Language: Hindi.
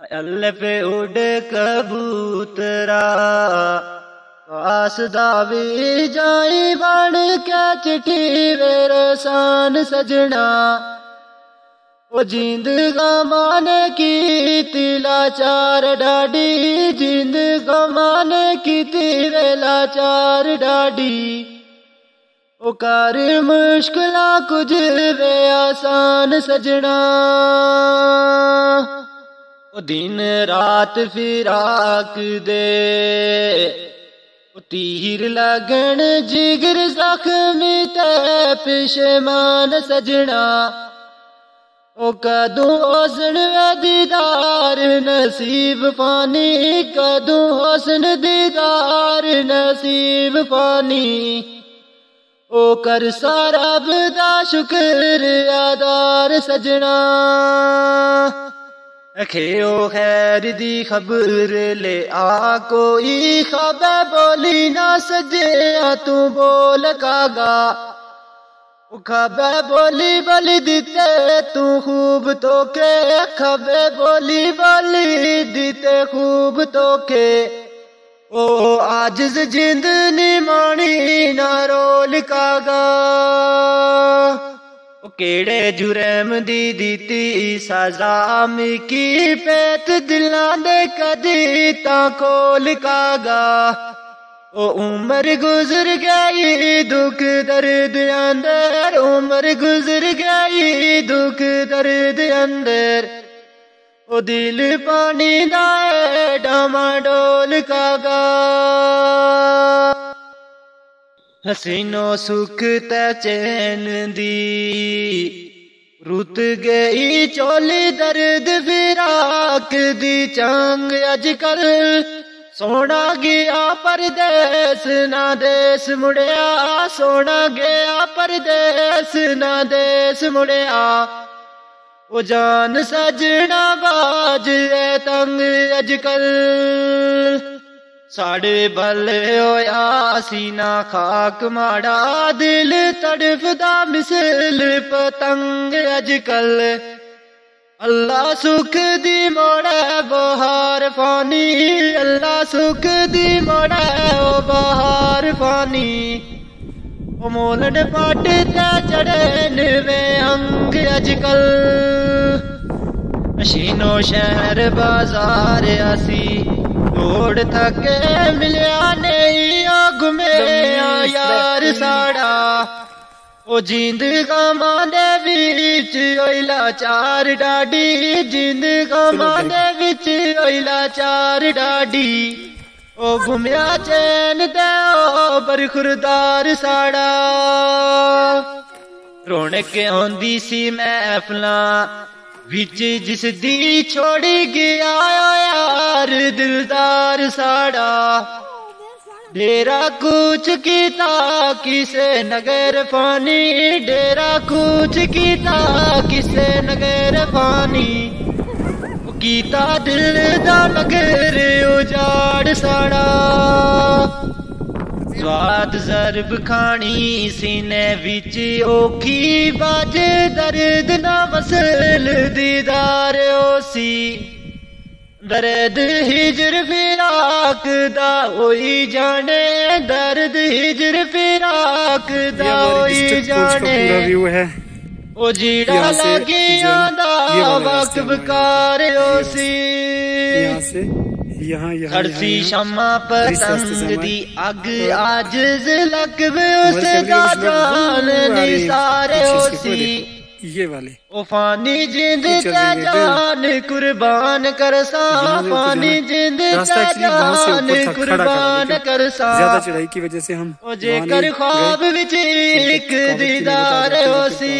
अल्ले पे उड़ कबूतरा कास दावी जाई बन के चिट्ठी मेरे सान सजना। ओ जिंद गमाने की तिला चार डाडी जिंद गमाने की तिला चार डाडी। ओ कर मुश्किला कुछ वे आसान सजना। दिन रात फिराक दे तीर लगन जिगर जख्मी ते पिशमान सजना ओ कदू हसन दीदार नसीब पानी कदू हसन दीदार नसीब पानी ओ कर सारा बदा शुक्र आदार सजना रखेओ खैर दी खबर ले आ, कोई खबर बोली ना सजे तू बोल कागा। खबर बोली बोली दीते, तू खूब तो के खबर बोली बोली दीते, खूब तो के ओ आज जिंद मानी ना रोल कागा। ओ केड़े जुरम दी दीती सजा मिकी पेत दिलां दे कदी ता कोल कागा ओ उम्र गुजर गई दुख दर्द अंदर उम्र गुजर गई दुख दर्द अंदर ओ दिल पानी दाए डमाडोल कागा हसीनो सुख ते चैन दी। रुत गई चोली दर्द फिराक दी। चंग अजकल सोना गया परदेस, ना देश मुड़िया। सोना गया परदेस, ना देश मुड़िया। ओ जान सजना बाज है तंग अजकल। साढ़े बल होया सीना खाक माड़ा दिल तड़फदा मिसल पतंग अजकल अल्लाह सुख दी मोड़ा बहार पानी अल्लाह सुख दी मोड़ा बहार पानी ओ मोलन पाट ते चढ़े नवे अंग अजकल मशीनो शहर बाज़ार आसी दौड़ थके मिलिया नहीं घुमे यार साड़ा ओ जिंद गमा दे बिच ओइला चार डाडी जिंद गमा दे बिच ओइला चार डाडी ओ घुमया चैन दे ओ बरखुरदार साड़ा रौनक आंदी सी महफला विच जिस दी छोड़ी गया यार दिलदार साड़ा। डेरा कुछ कीता किसे नगर फानी। डेरा कुछ कीता किसे नगर फानी। कीता दिल दा नगर उजाड़ साड़ा। स्वाद जरब खानी सीने विच ओखी बाज दर्द ना मसल दीदार ओसी। दर्द हिजर फिराक दा ओई जाने दर्द हिजर फिराक दा ओई जाने। व्यू है। ओ जीड़ा यहाँ से लगी जो है ना, ये आंदा वक्त। बकार यहाँ ओसी। से यहाँ यहाँ खड़सी शमा पतंग दी अग आज हमारे उसे दा जान निसारे ओसी। ये वाले। ओ फानी जिंद ता जान कुर्बान कर सा। फानी जिंद ता जान कुर्बान कर सा। ज़्यादा चढ़ाई की वजह से हम ओ जेकर ख्वाब विच एक दीदार आगे ओसी